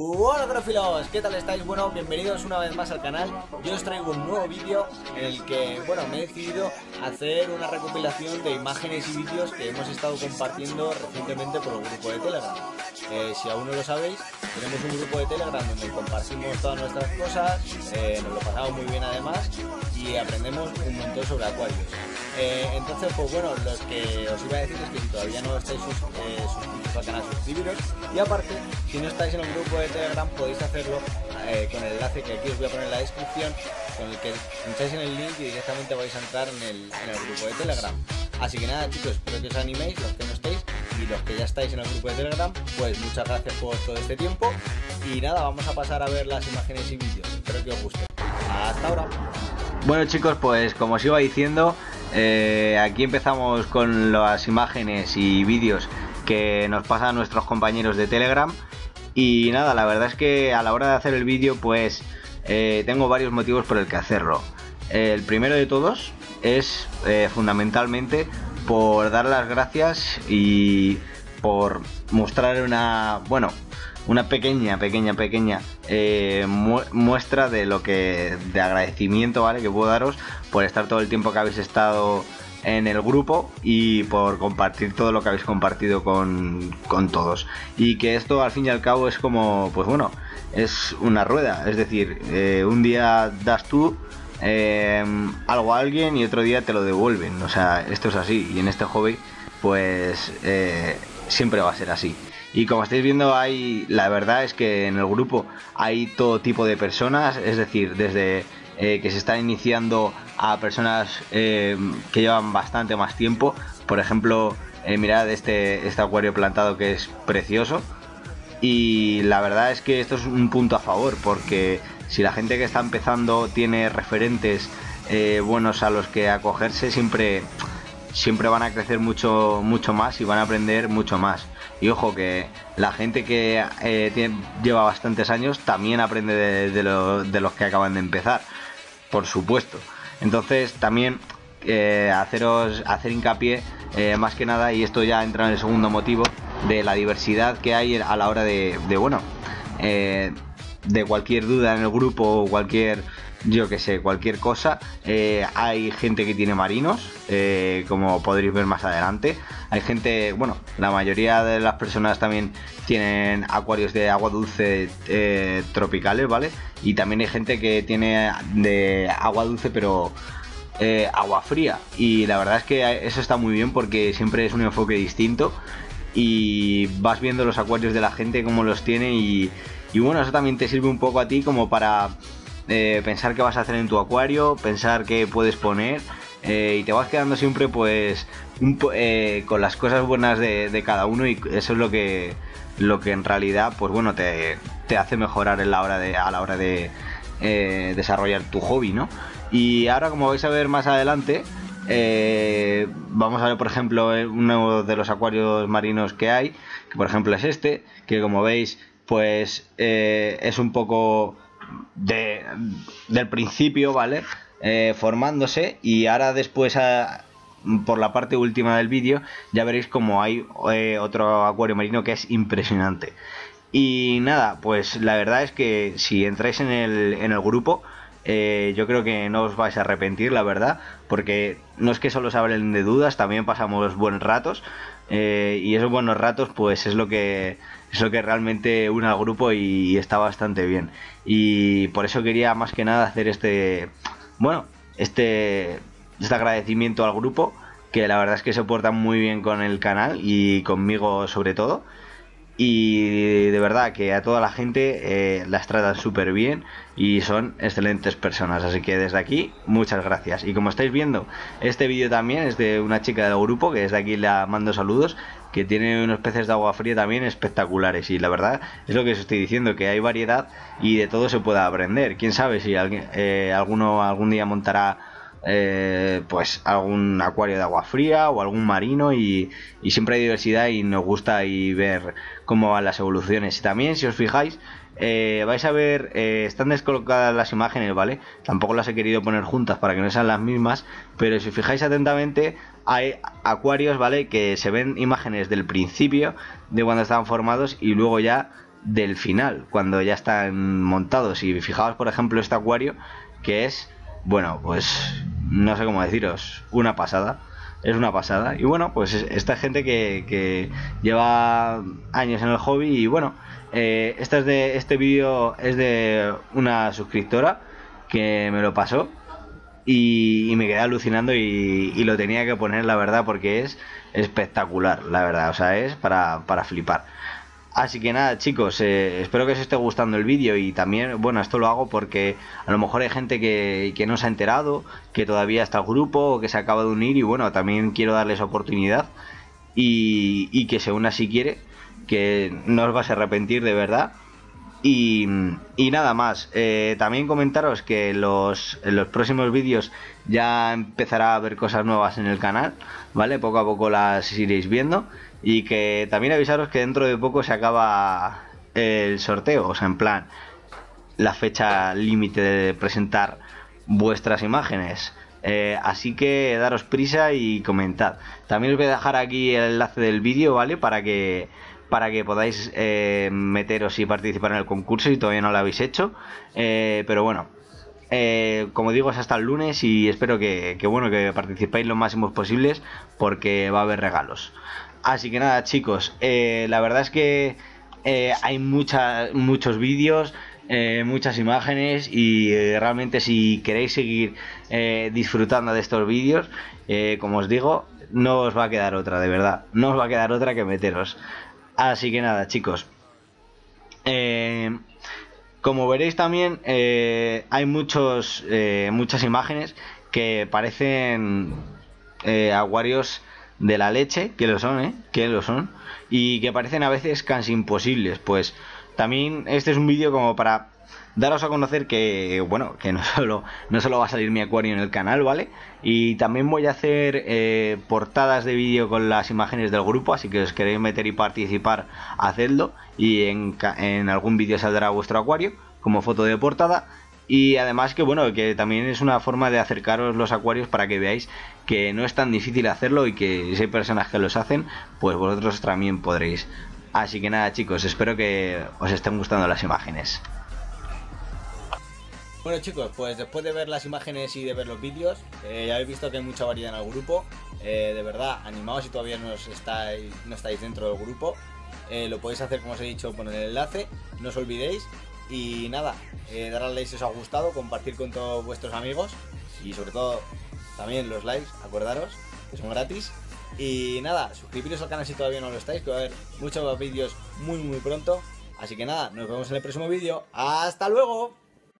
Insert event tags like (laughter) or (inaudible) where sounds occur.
Hola Grofilos, ¿qué tal estáis? Bueno, bienvenidos una vez más al canal. Yo os traigo un nuevo vídeo en el que, bueno, me he decidido hacer una recopilación de imágenes y vídeos que hemos estado compartiendo recientemente por el grupo de Telegram. Eh, Si aún no lo sabéis, tenemos un grupo de Telegram donde compartimos todas nuestras cosas eh, Nos lo pasamos muy bien además y aprendemos un montón sobre acuarios eh, entonces, pues bueno, lo que os iba a decir es que si todavía no estáis suscritos al canal, suscribiros. Y aparte, si no estáis en el grupo de Telegram podéis hacerlo eh, con el enlace que aquí os voy a poner en la descripción, con el que pincháis en el link y directamente vais a entrar en el, grupo de Telegram. Así que nada chicos, espero que os animéis, los que no estéis, y los que ya estáis en el grupo de Telegram, pues muchas gracias por todo este tiempo. Y nada, vamos a pasar a ver las imágenes y vídeos. Espero que os guste. Hasta ahora. Bueno chicos, pues como os iba diciendo, eh, aquí empezamos con las imágenes y vídeos que nos pasan nuestros compañeros de Telegram. Y nada, la verdad es que a la hora de hacer el vídeo, pues eh, tengo varios motivos por el que hacerlo. El primero de todos es eh, fundamentalmente por dar las gracias y por mostrar una, bueno, una pequeña, pequeña, pequeña eh, muestra de lo que, de agradecimiento, ¿vale? Que puedo daros por estar todo el tiempo que habéis estado en el grupo y por compartir todo lo que habéis compartido con, todos. Y que esto al fin y al cabo es como, pues bueno, es una rueda. Es decir, eh, un día das tú eh, algo a alguien y otro día te lo devuelven. O sea, esto es así. Y en este hobby, pues eh, siempre va a ser así. Y como estáis viendo, hay la verdad es que en el grupo hay todo tipo de personas, es decir, desde eh, que se está iniciando a personas eh, que llevan bastante más tiempo. Por ejemplo, eh, mirad este, este acuario plantado que es precioso. Y la verdad es que esto es un punto a favor, porque si la gente que está empezando tiene referentes buenos a los que acogerse, siempre, siempre van a crecer mucho, mucho más y van a aprender mucho más. Y ojo que la gente que lleva bastantes años también aprende de, de los que acaban de empezar por supuesto. Entonces también eh, haceros hacer hincapié eh, más que nada y esto ya entra en el segundo motivo de la diversidad que hay a la hora de, bueno eh, de cualquier duda en el grupo o cualquier yo que sé cualquier cosa. Hay gente que tiene marinos como podréis ver más adelante. Hay gente bueno la mayoría de las personas también tienen acuarios de agua dulce tropicales vale y también hay gente que tiene de agua dulce pero eh, agua fría. Y la verdad es que eso está muy bien porque siempre es un enfoque distinto y vas viendo los acuarios de la gente cómo los tiene y, bueno eso también te sirve un poco a ti como para eh, pensar qué vas a hacer en tu acuario pensar qué puedes poner eh, y te vas quedando siempre pues con las cosas buenas de, cada uno y eso es lo que lo que en realidad pues bueno te, te hace mejorar la hora de, a la hora de eh, desarrollar tu hobby, ¿no? Y ahora, como vais a ver más adelante, eh, vamos a ver, por ejemplo, eh, uno de los acuarios marinos que hay, que por ejemplo es este, que como veis, pues es un poco de, del principio, ¿vale? formándose y ahora después por la parte última del vídeo ya veréis como hay otro acuario marino que es impresionante y nada, pues la verdad es que si entráis en el, en el grupo, eh, yo creo que no os vais a arrepentir, la verdad, porque no es que solo se hablen de dudas, también pasamos buenos ratos. Eh, y esos buenos ratos, pues es lo que es lo que realmente une al grupo y, está bastante bien. Y por eso quería más que nada hacer este, bueno, este, este agradecimiento al grupo, que la verdad es que se portan muy bien con el canal y conmigo sobre todo y de verdad que a toda la gente eh, las tratan súper bien y son excelentes personas. Así que desde aquí, muchas gracias. Y como estáis viendo, este vídeo también es de una chica del grupo que desde aquí le mando saludos, que tiene unos peces de agua fría también espectaculares. Y la verdad es lo que os estoy diciendo, que hay variedad y de todo se puede aprender. Quién sabe si eh, alguno algún día montará eh, pues algún acuario de agua fría o algún marino y, siempre hay diversidad y nos gusta y ver cómo van las evoluciones y también si os fijáis eh, vais a ver están descolocadas las imágenes vale tampoco las he querido poner juntas para que no sean las mismas pero si fijáis atentamente hay acuarios vale que se ven imágenes del principio de cuando estaban formados y luego ya del final, cuando ya están montados. Y fijaos, por ejemplo, este acuario, que es, bueno, pues no sé cómo deciros, una pasada. Es una pasada. Y bueno, pues esta gente que, lleva años en el hobby y bueno, este, es este vídeo es de una suscriptora que me lo pasó y, me quedé alucinando y, lo tenía que poner, la verdad, porque es espectacular, la verdad, o sea, es para, para flipar. Así que nada, chicos, eh, espero que os esté gustando el vídeo y también, bueno, esto lo hago porque a lo mejor hay gente que, que no se ha enterado, que todavía está el grupo que se acaba de unir y bueno, también quiero darles oportunidad y, y que se una si quiere, que no os vas a arrepentir de verdad. Y, nada más, eh, también comentaros que los, en los próximos vídeos ya empezará a haber cosas nuevas en el canal, ¿vale? Poco a poco las iréis viendo. Y que también avisaros que dentro de poco se acaba el sorteo, o sea, en plan, la fecha límite de presentar vuestras imágenes. Eh, así que daros prisa y comentad. También os voy a dejar aquí el enlace del vídeo, ¿vale? Para que para que podáis eh, meteros y participar en el concurso si todavía no lo habéis hecho. Eh, pero bueno, eh, como digo, es hasta el lunes y espero que, bueno que participéis lo máximos posibles porque va a haber regalos. Así que nada, chicos, la verdad es que hay muchos vídeos. muchas imágenes y realmente si queréis seguir disfrutando de estos vídeos como os digo no os va a quedar otra de verdad no os va a quedar otra que meteros Así que nada, chicos. Eh, como veréis también, eh, hay muchos, eh, muchas imágenes que parecen aguarios de la leche, que lo son, ¿eh? Que lo son. Y que parecen a veces casi imposibles. Pues también este es un vídeo como para daros a conocer que, bueno, que no (laughs) solo, no solo va a salir mi acuario en el canal, ¿vale? Y también voy a hacer eh, portadas de vídeo con las imágenes del grupo, así que os queréis meter y participar, hacedlo. Y en, en algún vídeo saldrá vuestro acuario como foto de portada. Y además que bueno, que también es una forma de acercaros los acuarios para que veáis que no es tan difícil hacerlo y que si hay personas que los hacen, pues vosotros también podréis. Así que nada chicos, espero que os estén gustando las imágenes. Bueno chicos, pues después de ver las imágenes y de ver los vídeos, eh, ya habéis visto que hay mucha variedad en el grupo. Eh, de verdad, animaos si todavía no estáis, dentro del grupo. Eh, lo podéis hacer como os he dicho, poner el enlace, no os olvidéis. Y nada, darle like si os ha gustado, compartir con todos vuestros amigos y sobre todo también los likes, acordaros, que son gratis. Y nada, suscribiros al canal si todavía no lo estáis, que va a haber muchos vídeos muy muy pronto. Así que nada, nos vemos en el próximo vídeo. ¡Hasta luego!